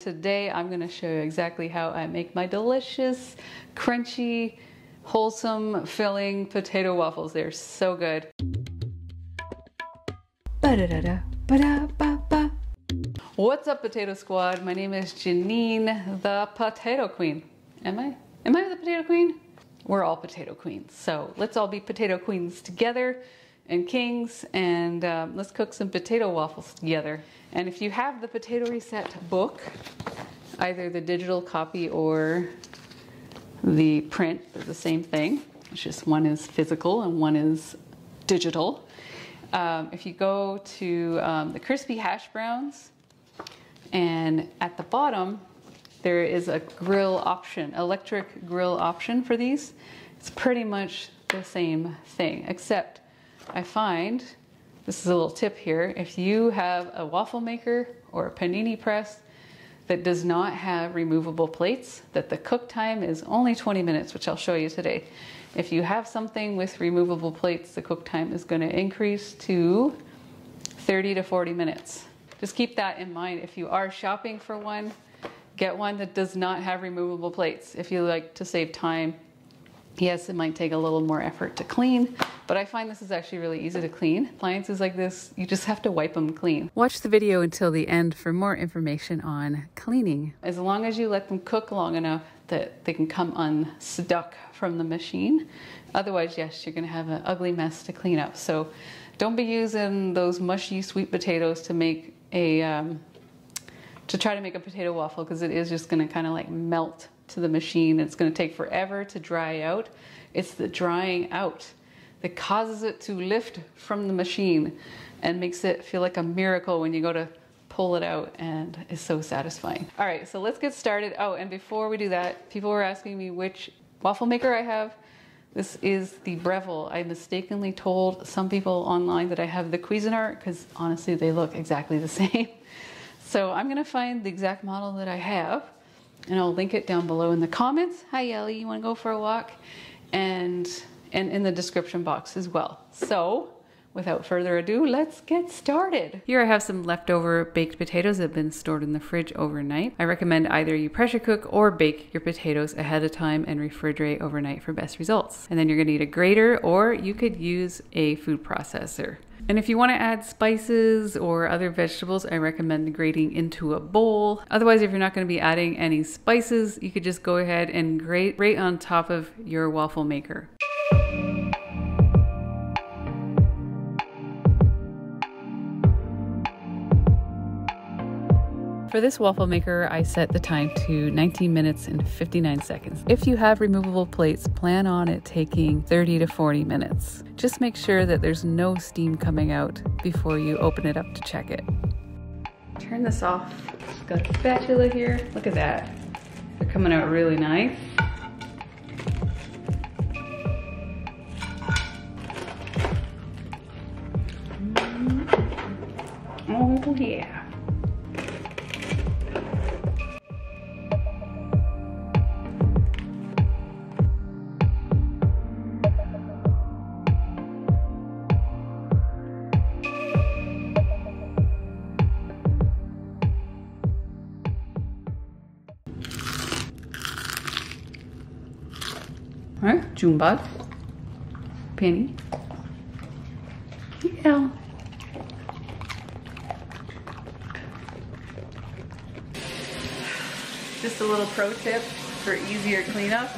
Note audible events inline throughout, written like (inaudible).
Today I'm going to show you exactly how I make my delicious, crunchy, wholesome, filling potato waffles. They're so good. What's up Potato Squad? My name is Janine, the Potato Queen. Am I? Am I the Potato Queen? We're all Potato Queens. So let's all be Potato Queens together and Kings and um, let's cook some potato waffles together. And if you have the Potato Reset book, either the digital copy or the print, they're the same thing. It's just one is physical and one is digital. Um, if you go to um, the crispy hash browns, and at the bottom, there is a grill option, electric grill option for these. It's pretty much the same thing, except I find this is a little tip here. If you have a waffle maker or a panini press that does not have removable plates, that the cook time is only 20 minutes, which I'll show you today. If you have something with removable plates, the cook time is going to increase to 30 to 40 minutes. Just keep that in mind. If you are shopping for one, get one that does not have removable plates. If you like to save time, yes, it might take a little more effort to clean, but I find this is actually really easy to clean. Appliances like this, you just have to wipe them clean. Watch the video until the end for more information on cleaning. As long as you let them cook long enough that they can come unstuck from the machine. Otherwise, yes, you're gonna have an ugly mess to clean up. So don't be using those mushy sweet potatoes to make a, um, to try to make a potato waffle because it is just gonna kind of like melt to the machine. It's gonna take forever to dry out. It's the drying out that causes it to lift from the machine and makes it feel like a miracle when you go to pull it out and is so satisfying. All right, so let's get started. Oh, and before we do that, people were asking me which waffle maker I have. This is the Breville. I mistakenly told some people online that I have the Cuisinart because honestly they look exactly the (laughs) same. So I'm gonna find the exact model that I have and I'll link it down below in the comments. Hi Ellie, you wanna go for a walk? And and in the description box as well. So without further ado, let's get started. Here I have some leftover baked potatoes that have been stored in the fridge overnight. I recommend either you pressure cook or bake your potatoes ahead of time and refrigerate overnight for best results. And then you're gonna need a grater or you could use a food processor. And if you want to add spices or other vegetables, I recommend grating into a bowl. Otherwise, if you're not going to be adding any spices, you could just go ahead and grate right on top of your waffle maker. For this waffle maker, I set the time to 19 minutes and 59 seconds. If you have removable plates, plan on it taking 30 to 40 minutes. Just make sure that there's no steam coming out before you open it up to check it. Turn this off. Got the spatula here. Look at that. They're coming out really nice. Mm-hmm. Oh yeah. Right, Junebug, Penny, yeah. Just a little pro tip for easier cleanup.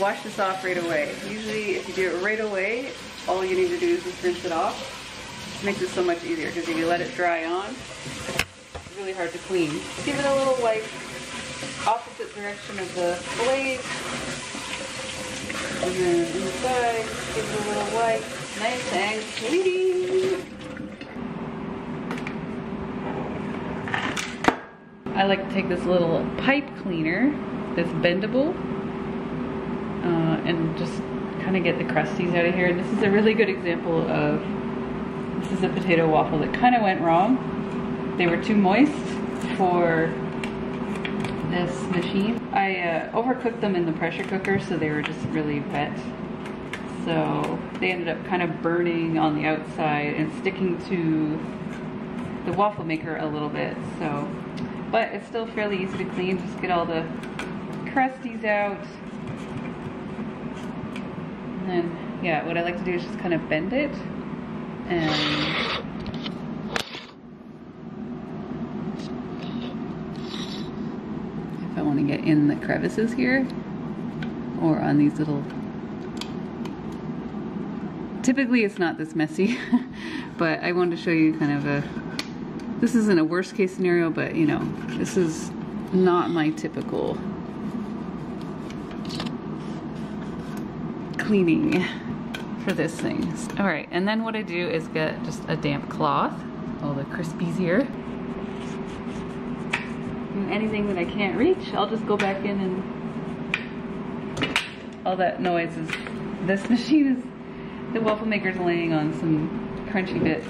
Wash this off right away. Usually if you do it right away, all you need to do is just rinse it off. It makes it so much easier because if you let it dry on, it's really hard to clean. Give it a little wipe, opposite direction of the blade. And then inside, give it a little wipe, nice and clean. I like to take this little pipe cleaner that's bendable uh, and just kind of get the crusties out of here. And this is a really good example of, this is a potato waffle that kind of went wrong. They were too moist for this machine. I uh, overcooked them in the pressure cooker so they were just really wet. So they ended up kind of burning on the outside and sticking to the waffle maker a little bit. So but it's still fairly easy to clean. Just get all the crusties out. And then, yeah, what I like to do is just kind of bend it and if I want to get in the crevices here or on these little typically it's not this messy (laughs) but I wanted to show you kind of a this isn't a worst case scenario but you know this is not my typical cleaning for this thing. All right, and then what I do is get just a damp cloth, all the crispies here. And anything that I can't reach, I'll just go back in and all that noise is, this (laughs) machine is, the waffle maker's laying on some crunchy bits.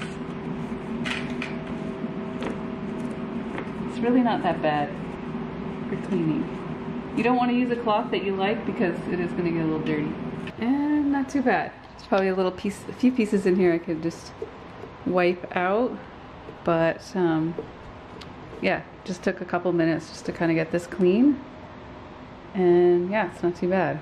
It's really not that bad for cleaning. You don't want to use a cloth that you like because it is going to get a little dirty. And not too bad. There's probably a little piece, a few pieces in here I could just wipe out. But um, yeah, just took a couple minutes just to kind of get this clean. And yeah, it's not too bad.